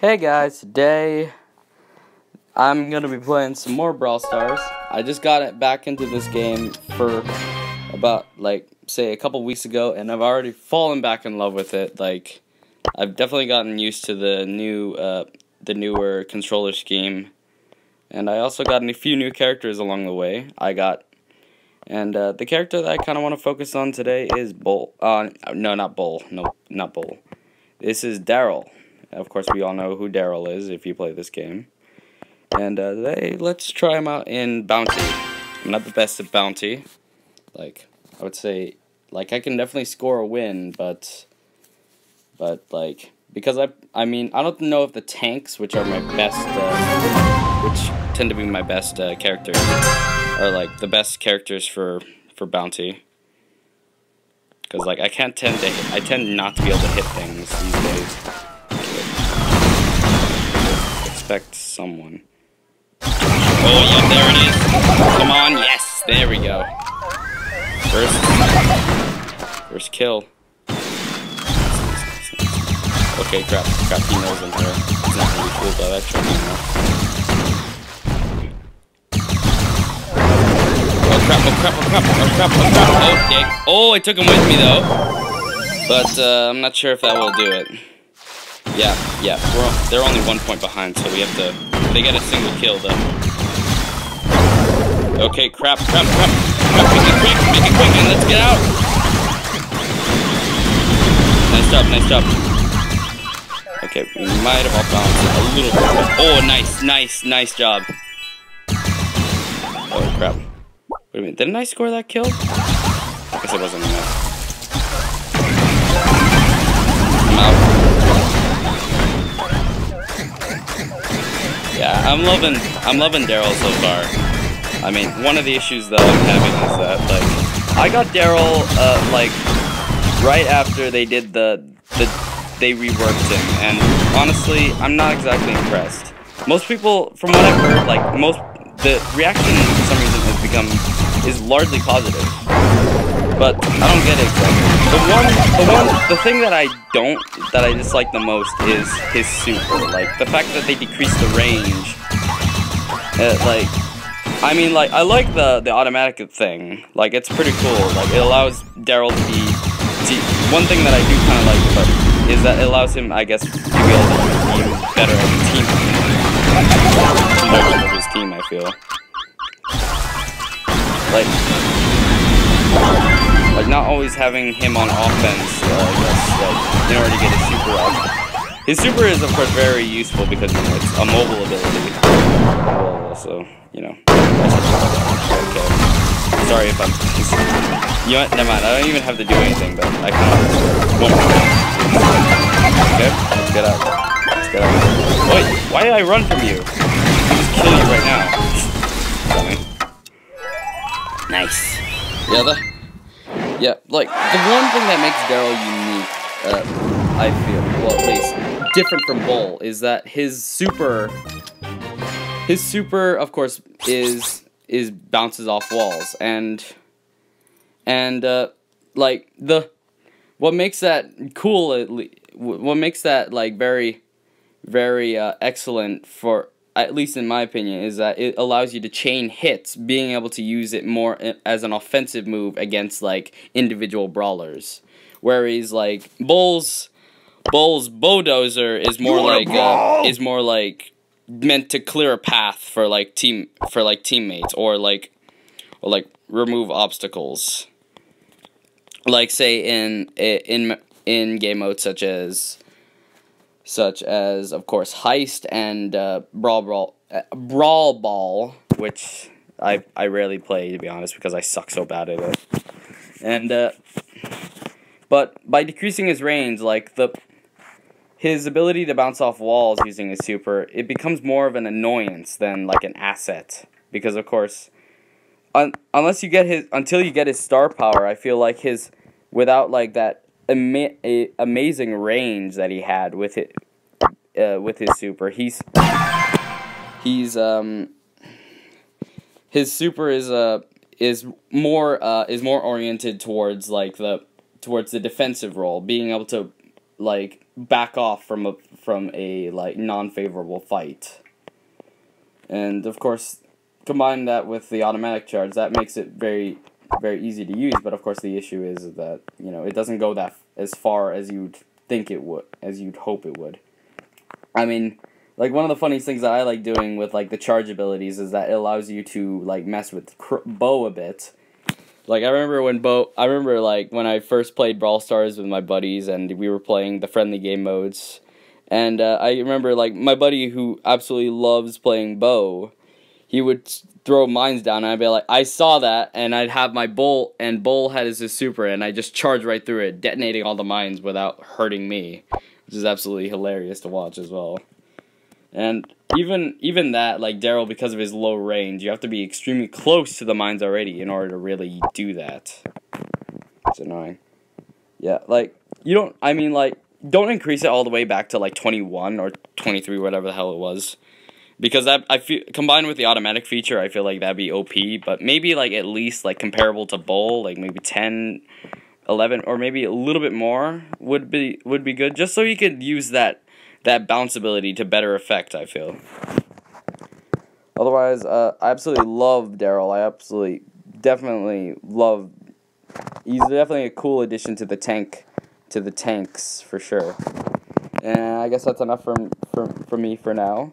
Hey guys, today I'm gonna be playing some more Brawl Stars. I just got it back into this game for about like say a couple weeks ago, and I've already fallen back in love with it. Like I've definitely gotten used to the new, uh, the newer controller scheme, and I also got a few new characters along the way. I got, and uh, the character that I kind of want to focus on today is Bull. Uh, no, not Bull. No, not Bull. This is Darryl. Of course, we all know who Darryl is if you play this game. And uh, they, let's try him out in Bounty. I'm not the best at Bounty. Like, I would say, like, I can definitely score a win, but, but, like, because I, I mean, I don't know if the tanks, which are my best, uh, which tend to be my best uh, characters, are, like, the best characters for, for Bounty. Because, like, I can't tend to, hit, I tend not to be able to hit things these days someone. Oh, yeah, there it is. Come on, yes, there we go. First, first kill. Okay, crap, crap, he knows I'm here. He's not gonna be fooled by that trick anymore. Oh crap, oh crap, oh crap, oh crap, oh crap, oh dick. Oh, I took him with me though. But, uh, I'm not sure if that will do it. Yeah, yeah, we're, they're only one point behind, so we have to... They get a single kill, though. Okay, crap, crap, crap. Crap, make it quick, make it quick, and let's get out! Nice job, nice job. Okay, we might have off balanced a little bit. Oh, nice, nice, nice job. Oh, crap. Wait a minute, didn't I score that kill? I guess it wasn't enough. I'm out. Yeah, I'm loving I'm loving Darryl so far. I mean, one of the issues that I'm having is that like I got Darryl uh, like right after they did the the they reworked him, and honestly, I'm not exactly impressed. Most people, from what I've heard, like most the reaction for some reason has become is largely positive but I don't get it exactly. The one, the one, the thing that I don't, that I dislike the most is his super. Like, the fact that they decrease the range. Uh, like, I mean, like, I like the, the automatic thing. Like, it's pretty cool. Like, it allows Darryl to be, to, one thing that I do kind of like is that it allows him, I guess, to be able to be better as a team. Of his team, I feel. Like, like not always having him on offense, uh, I guess, like, in order to get his super up. His super is, of course, very useful because you know, it's a mobile ability. Also, you know. Okay. Sorry if I'm. You know what? Never mind. I don't even have to do anything, but I kind of point. Okay, let's get out. Let's get out. Wait, why did I run from you? I'll just kill you right now. Nice. Yeah, the yeah, like, the one thing that makes Darryl unique, uh, I feel, well, at least, different from Bull, is that his super, his super, of course, is, is bounces off walls, and, and, uh, like, the, what makes that cool, what makes that, like, very, very, uh, excellent for, at least in my opinion, is that it allows you to chain hits, being able to use it more as an offensive move against like individual brawlers. Whereas like Bull's Bull's bulldozer is more like uh, is more like meant to clear a path for like team for like teammates or like or like remove obstacles. Like say in in in game modes such as such as, of course, Heist and uh, Brawl Brawl uh, Brawl Ball, which I I rarely play to be honest because I suck so bad at it. And uh, but by decreasing his range, like the his ability to bounce off walls using his super, it becomes more of an annoyance than like an asset because of course. Un unless you get his until you get his star power, I feel like his without like that ama amazing range that he had with it uh, with his super. He's he's um his super is uh is more uh is more oriented towards like the towards the defensive role, being able to like back off from a from a like non-favorable fight. And of course, combine that with the automatic charge, that makes it very very easy to use, but of course the issue is that, you know, it doesn't go that as far as you'd think it would, as you'd hope it would. I mean, like one of the funniest things that I like doing with like the charge abilities is that it allows you to like mess with Bo a bit. Like I remember when Bo, I remember like when I first played Brawl Stars with my buddies and we were playing the friendly game modes, and uh, I remember like my buddy who absolutely loves playing Bo, he would throw mines down, and I'd be like, I saw that, and I'd have my bolt, and Bull had his super, and I just charge right through it, detonating all the mines without hurting me, which is absolutely hilarious to watch as well. And even even that, like Darryl, because of his low range, you have to be extremely close to the mines already in order to really do that. It's annoying. Yeah, like you don't. I mean, like don't increase it all the way back to like twenty one or twenty three, whatever the hell it was because that I feel combined with the automatic feature, I feel like that'd be OP. But maybe like at least like comparable to Bull, like maybe 10, 11, or maybe a little bit more would be would be good, just so you could use that that bounce ability to better effect. I feel. Otherwise, uh, I absolutely love Darryl. I absolutely, definitely love. He's definitely a cool addition to the tank, to the tanks for sure. And I guess that's enough from from from me for now.